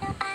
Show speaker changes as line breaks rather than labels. Bye.